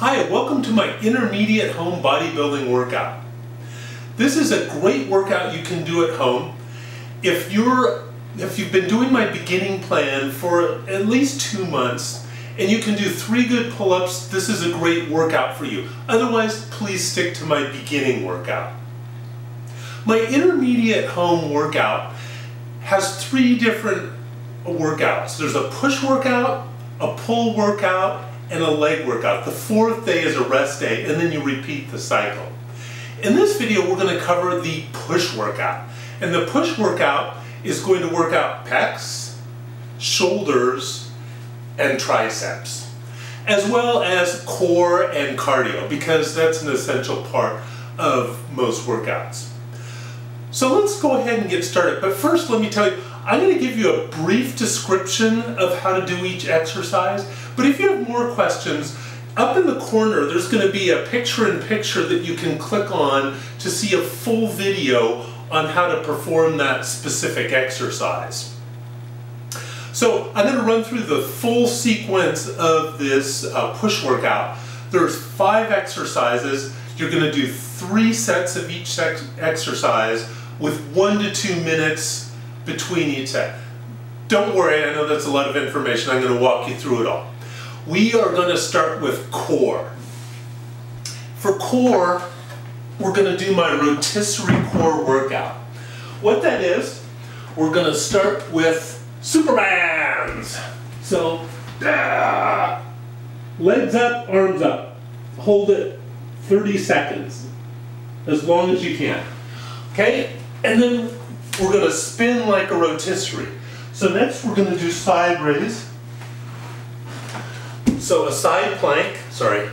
Hi, welcome to my intermediate home bodybuilding workout. This is a great workout you can do at home. If you're if you've been doing my beginning plan for at least two months and you can do three good pull-ups, this is a great workout for you. Otherwise, please stick to my beginning workout. My intermediate home workout has three different workouts. There's a push workout, a pull workout, and a leg workout. The fourth day is a rest day, and then you repeat the cycle. In this video, we're going to cover the push workout. And the push workout is going to work out pecs, shoulders, and triceps, as well as core and cardio, because that's an essential part of most workouts. So let's go ahead and get started. But first, let me tell you, I'm going to give you a brief description of how to do each exercise, but if you have more questions, up in the corner there's going to be a picture-in-picture -picture that you can click on to see a full video on how to perform that specific exercise. So I'm going to run through the full sequence of this uh, push workout. There's five exercises. You're going to do three sets of each ex exercise with one to two minutes between each set. Don't worry, I know that's a lot of information. I'm going to walk you through it all. We are going to start with core. For core, we're going to do my rotisserie core workout. What that is, we're going to start with Supermans. So, ah, legs up, arms up. Hold it 30 seconds, as long as you can. Okay? And then we're going to spin like a rotisserie. So next we're going to do side raise. So a side plank, sorry.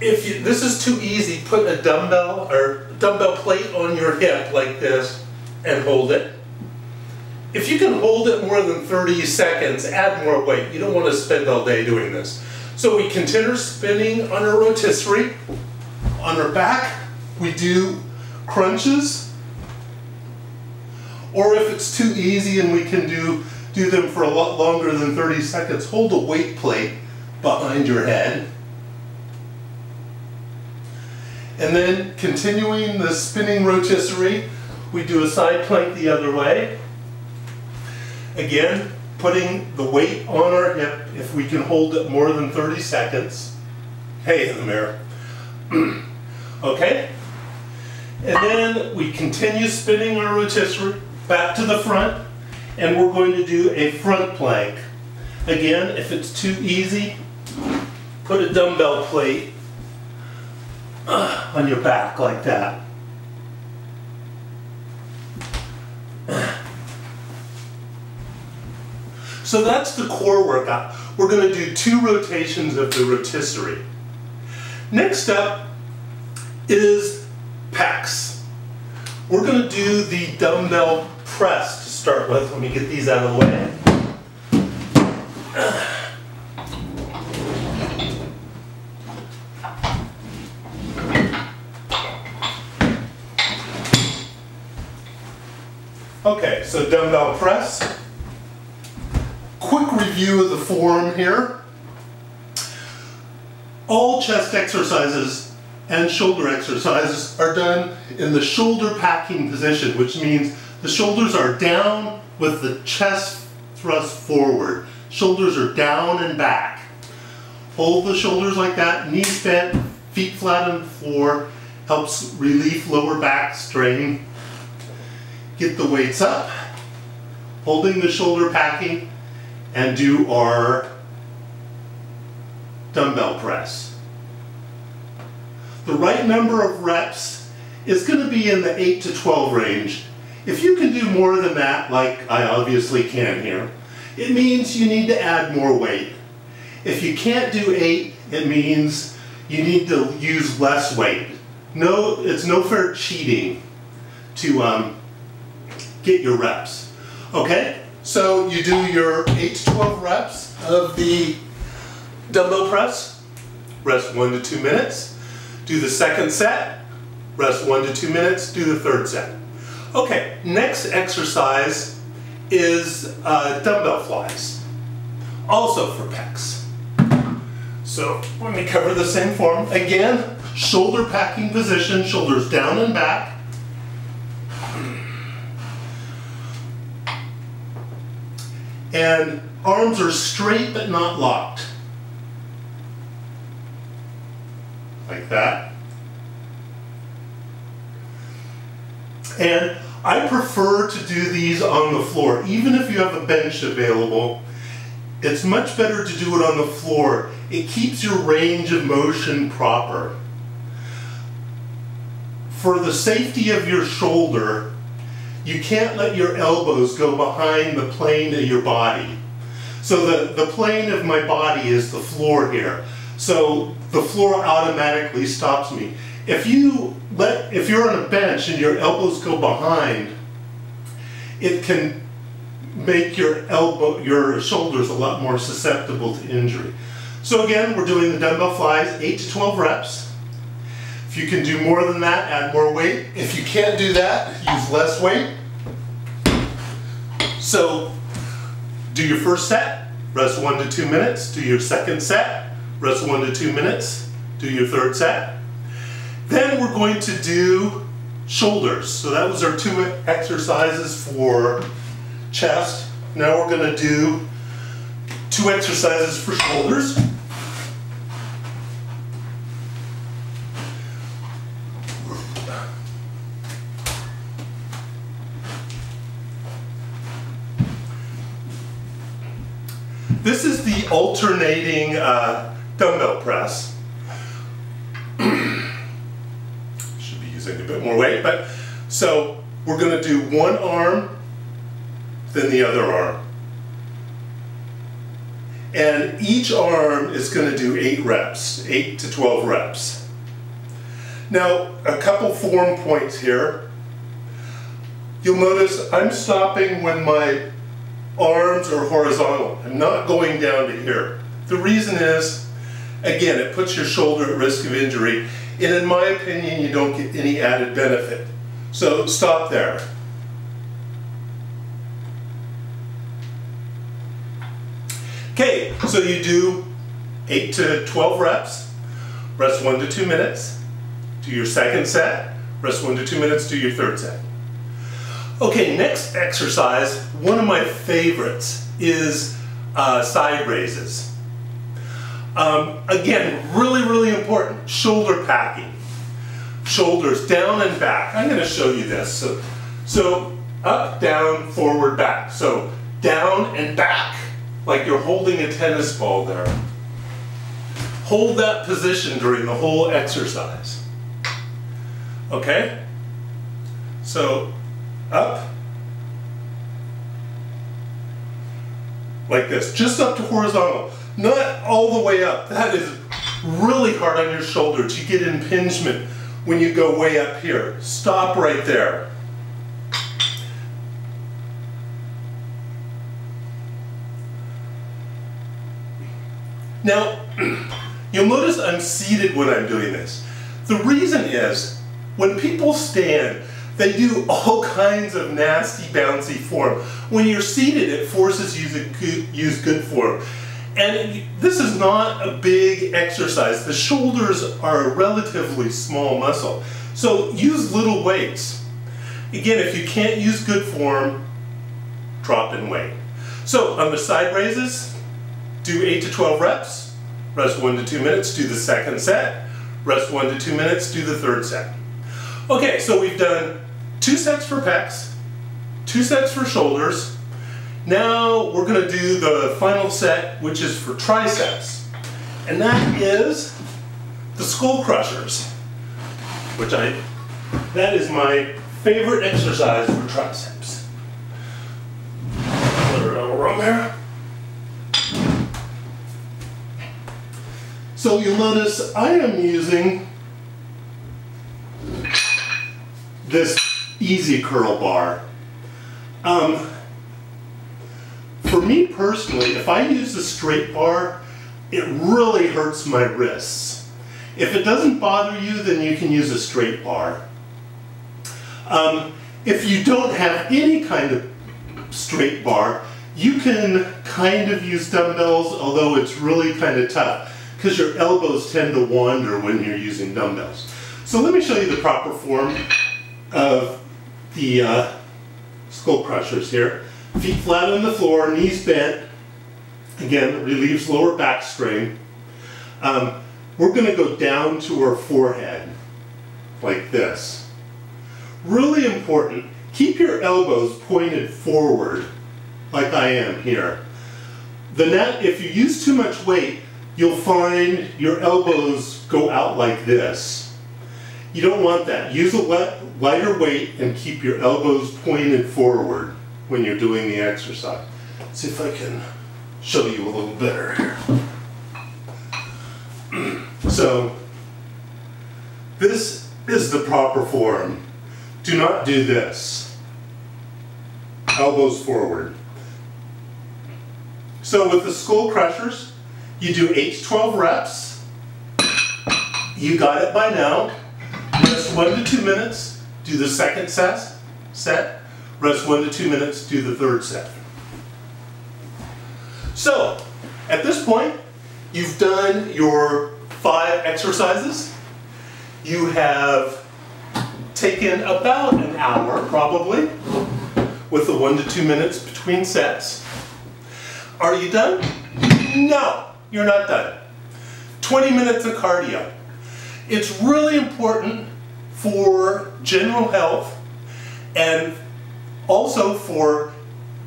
If you, this is too easy, put a dumbbell or dumbbell plate on your hip like this and hold it. If you can hold it more than 30 seconds, add more weight. You don't want to spend all day doing this. So we continue spinning on our rotisserie. On our back, we do crunches or if it's too easy and we can do, do them for a lot longer than 30 seconds, hold a weight plate behind your head. And then continuing the spinning rotisserie, we do a side plank the other way. Again, putting the weight on our hip if we can hold it more than 30 seconds. Hey, in the mirror. okay? And then we continue spinning our rotisserie back to the front, and we're going to do a front plank. Again, if it's too easy, put a dumbbell plate uh, on your back like that. So that's the core workout. We're going to do two rotations of the rotisserie. Next up is pecs. We're going to do the dumbbell press to start with. Let me get these out of the way. Okay, so dumbbell press. Quick review of the form here. All chest exercises and shoulder exercises are done in the shoulder packing position, which means the shoulders are down with the chest thrust forward. Shoulders are down and back. Hold the shoulders like that, knees bent, feet flat on the floor, helps relieve lower back strain. Get the weights up, holding the shoulder packing, and do our dumbbell press. The right number of reps is going to be in the 8 to 12 range if you can do more than that, like I obviously can here, it means you need to add more weight. If you can't do eight, it means you need to use less weight. No, it's no fair cheating to um, get your reps. Okay, so you do your 8 to 12 reps of the dumbbell press, rest 1 to 2 minutes, do the second set, rest 1 to 2 minutes, do the third set. Okay, next exercise is uh, dumbbell flies, also for pecs. So let me cover the same form. Again, shoulder packing position, shoulders down and back. And arms are straight but not locked. Like that. And I prefer to do these on the floor. Even if you have a bench available, it's much better to do it on the floor. It keeps your range of motion proper. For the safety of your shoulder, you can't let your elbows go behind the plane of your body. So the, the plane of my body is the floor here. So the floor automatically stops me. If you let, if you're on a bench and your elbows go behind, it can make your elbow, your shoulders a lot more susceptible to injury. So again, we're doing the dumbbell flies, 8 to 12 reps. If you can do more than that, add more weight. If you can't do that, use less weight. So do your first set, rest one to two minutes. Do your second set, rest one to two minutes. Do your third set. Then we're going to do shoulders. So that was our two exercises for chest. Now we're going to do two exercises for shoulders. This is the alternating uh, dumbbell press. Should be using a bit more weight, but so we're going to do one arm then the other arm. And each arm is going to do 8 reps, 8 to 12 reps. Now, a couple form points here. You'll notice I'm stopping when my arms are horizontal. I'm not going down to here. The reason is, again, it puts your shoulder at risk of injury, and in my opinion, you don't get any added benefit. So stop there. Okay, so you do 8 to 12 reps, rest 1 to 2 minutes, do your second set, rest 1 to 2 minutes, do your third set. Okay, next exercise, one of my favorites is uh, side raises. Um, again, really, really important, shoulder packing. Shoulders down and back. I'm going to show you this. So, so up, down, forward, back. So down and back like you're holding a tennis ball there. Hold that position during the whole exercise. Okay? So, up. Like this, just up to horizontal. Not all the way up. That is really hard on your shoulders. You get impingement when you go way up here. Stop right there. Now, you'll notice I'm seated when I'm doing this. The reason is, when people stand, they do all kinds of nasty, bouncy form. When you're seated, it forces you to use good form. And this is not a big exercise. The shoulders are a relatively small muscle. So use little weights. Again, if you can't use good form, drop in weight. So on the side raises, do 8 to 12 reps, rest 1 to 2 minutes, do the second set, rest 1 to 2 minutes, do the third set. Okay, so we've done two sets for pecs, two sets for shoulders. Now we're going to do the final set, which is for triceps. And that is the skull crushers, which I, that is my favorite exercise for triceps. Put it over on there. So you'll notice I am using this easy curl bar. Um, for me personally, if I use a straight bar, it really hurts my wrists. If it doesn't bother you, then you can use a straight bar. Um, if you don't have any kind of straight bar, you can kind of use dumbbells, although it's really kind of tough because your elbows tend to wander when you're using dumbbells. So let me show you the proper form of the uh, skull crushers here. Feet flat on the floor, knees bent. Again, relieves lower back strain. Um, we're going to go down to our forehead like this. Really important, keep your elbows pointed forward like I am here. The net, if you use too much weight, you'll find your elbows go out like this. You don't want that. Use a lighter weight and keep your elbows pointed forward when you're doing the exercise. Let's see if I can show you a little better here. so, this is the proper form. Do not do this. Elbows forward. So with the skull crushers, you do 8 to 12 reps. You got it by now. Rest 1 to 2 minutes, do the second set. set. Rest 1 to 2 minutes, do the third set. So, at this point, you've done your five exercises. You have taken about an hour, probably, with the one to two minutes between sets. Are you done? No, you're not done. 20 minutes of cardio. It's really important for general health and also for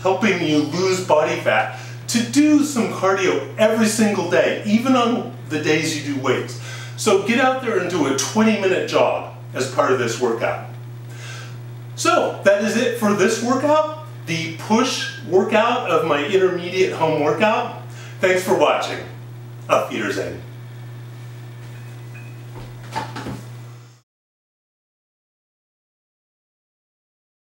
helping you lose body fat to do some cardio every single day, even on the days you do weights. So get out there and do a 20 minute jog as part of this workout. So that is it for this workout the push workout of my intermediate home workout. Thanks for watching. Up, Auf Wiedersehen.